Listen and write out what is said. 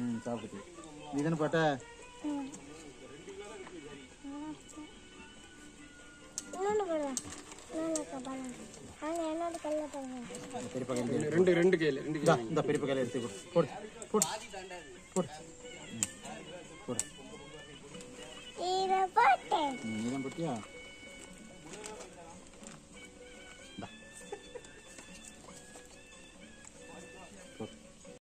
ம் சாப்பிட்டு நீ தானே பாட்ட ரெண்டு ரெண்டு கையில் ரெண்டு இந்தா, இந்த பெரிய கையில் எடுத்து கொடு. போடு போடு போடு. போடு. போட்டியா?